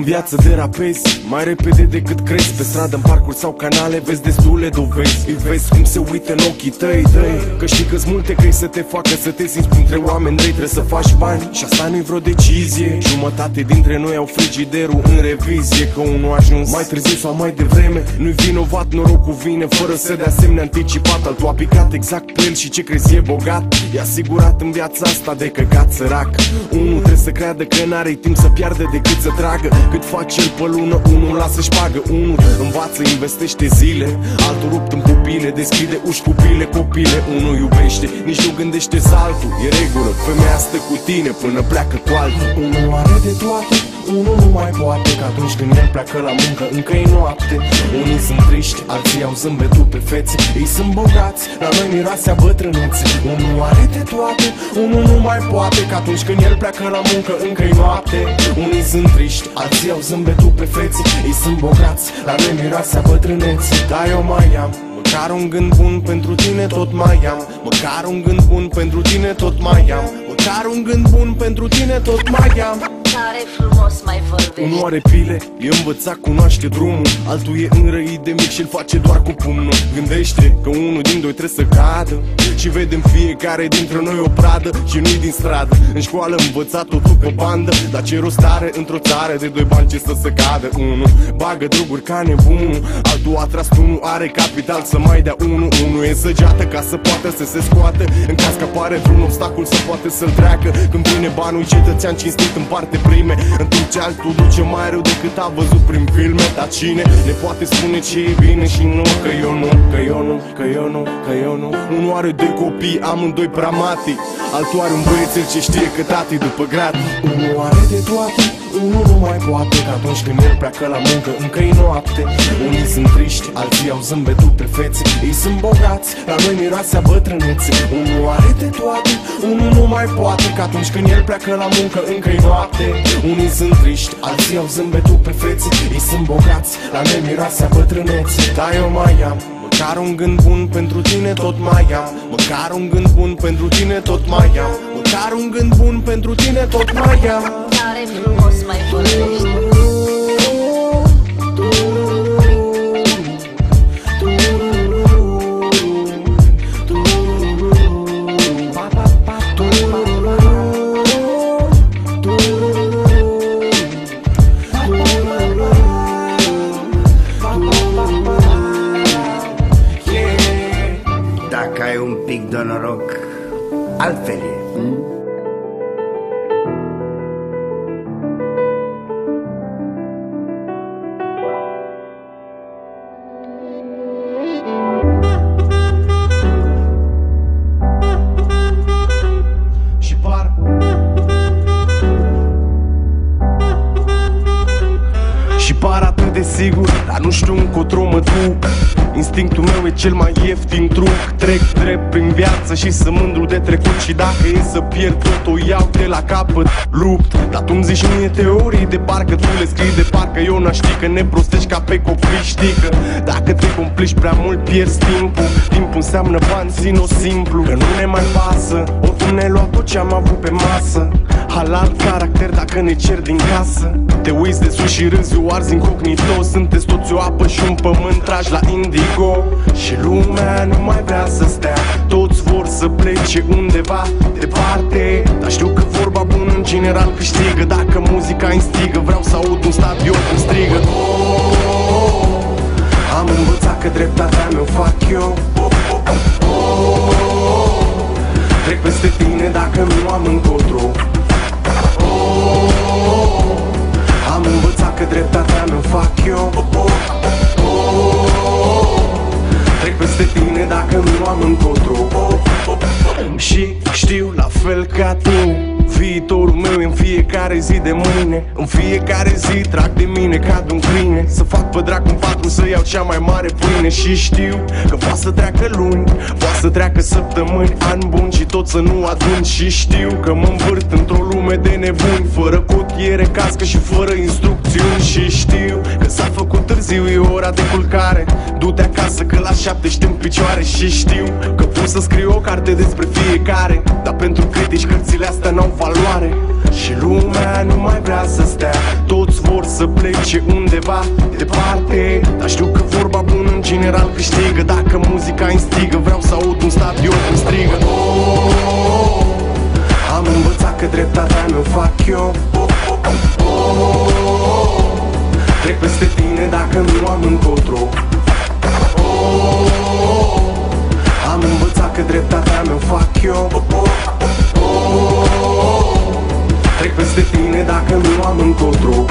viață derapezi Mai repede decât crezi. Pe stradă, în parcuri sau canale Vezi destule dovezi. Îi vezi cum se uită în ochii tăi, tăi. Că știi că multe căi să te facă Să te simți printre oameni răi. Trebuie să faci bani Și asta nu-i vreo decizie. Jumătate dintre noi au frigiderul în revizie. Că unul a ajuns mai târziu sau mai devreme. Nu-i vinovat, norocul vine Fără să dea semne anticipat. Altul a picat exact pe el și ce crezi e bogat? E asigurat în viața asta de căcat sărac. Unul trebuie să creadă că n-are timp să piardă decât să tragă Cât face el pe lună, unul lasă-și pagă Unul. Învață, investește zile Altul rupt în pupile, deschide uși cu pile copile. Unul iubește, nici nu gândește saltul E regulă, femeia stă cu tine până pleacă cu altul Unul are de toate, unul nu mai poate Că atunci când el pleacă la muncă încă e noapte. Unii sunt triști, alții au zâmbetul pe fețe Ei sunt bogați, la noi miroasea bătrânețe Unul are de toate, unul nu mai poate Că atunci când el pleacă la muncă încă e noapte. Unii sunt triști, alții au zâmbetul pe fețe Ei sunt bogați, la noi miroasea bătrânețe Dar eu mai am. Măcar un gând bun pentru tine tot mai am. Măcar un gând bun pentru tine tot mai am. Măcar un gând bun pentru tine tot mai am Tare frumos mai vorbești. Unul are pile, e învățat, cunoaște drumul. Altul e înrăit de mic și-l face doar cu pumnul. Gândește că unul din doi trebuie să cadă. Și vedem fiecare dintre noi o pradă Și nu-i din stradă. În școală învățat totul pe bandă Dar ce rost are într-o țară de doi bani ce să se cadă? Unul bagă droguri ca nebunul Altul a tras unul are capital să mai dea unul. Unul e săgeată ca să poată să se scoată. În caz că apare vreun obstacol să poate să-l treacă. Când vine banul cetățean cinstit în parte prime În timp ce altul duce mai rău decât a văzut prin filme. Dar cine ne poate spune ce e bine și nu? Că eu nu, că eu nu, că eu nu, că eu nu. Unul are doi copii, amândoi prea mati. Altul are un băiețel ce știe că tati după grad Unul are de toate, unul nu mai poate Că atunci când el pleacă la muncă încă e noapte. Unii sunt triști, alții au zâmbetul pe fețe. Ei sunt bogați, la noi miroasea bătrânețe. Unul are de toate, unul nu mai poate Că atunci când el pleacă la muncă încă e noapte. Unii sunt triști, alții au zâmbetul pe fețe. Ei sunt bogați, la noi miroasea bătrânețe. Dar eu mai am Măcar un gând bun pentru tine tot mai am. Măcar un gând bun pentru tine tot mai am. Măcar un gând bun pentru tine tot mai am Tare frumos mai vorbești Dacă ai un pic de noroc, altfel e. hm? Sigur, dar nu știu încotro mă duc. Instinctul meu e cel mai ieftin truc. Trec drept prin viață și sunt mândru de trecut. Și dacă e să pierd tot o iau de la capăt. Lupt, dar tu-mi zici mie teorii de parcă Tu le scrii de parcă. Eu n-aș ști că ne prostești ca pe copii Știi că dacă te complici prea mult pierzi timpul Timpul înseamnă bani, țin-o simplu. Că nu ne mai pasă, oricum ne-ai luat tot ce am avut pe masă. Halal caracter dacă ne cer din casă. Te uiți de sus și râzi, o arzi incognito. Sunteți toți o apă și un pământ tragi la indigo. Și lumea nu mai vrea să stea. Toți vor să plece undeva departe. Dar știu că vorba bună în general câștigă. Dacă muzica instigă, vreau să aud un stadion știu la fel ca tine Viitorul meu e în fiecare zi de mâine. În fiecare zi trag de mine ca de un câine. Să fac pe dracu în patru să iau cea mai mare pâine. Și știu că poate să treacă luni Poate să treacă săptămâni, ani buni Și tot să nu adun. Și știu că mă învârt într-o lume de nebuni Fără cotiere, cască și fără instrucțiuni. Și știu că s-a făcut târziu, e ora ora de culcare. Du-te acasă că la șapte știu în picioare. Și știu că pot să scriu o carte despre fiecare Dar pentru critici cărțile astea n-au valoare. Și lumea nu mai vrea să stea Toți vor să plece undeva departe. Dar știu că vorba bună în general câștigă Dacă muzica instigă Vreau să aud un stadion când strigă. Oh, oh, oh, Am învățat că dreptatea mi-o fac eu. Oh, oh, oh, oh, Trec peste tine dacă nu am încotro dacă dreptatea mea fac eu. Oh oh oh, oh, oh, oh, Trec peste tine dacă nu am încotro.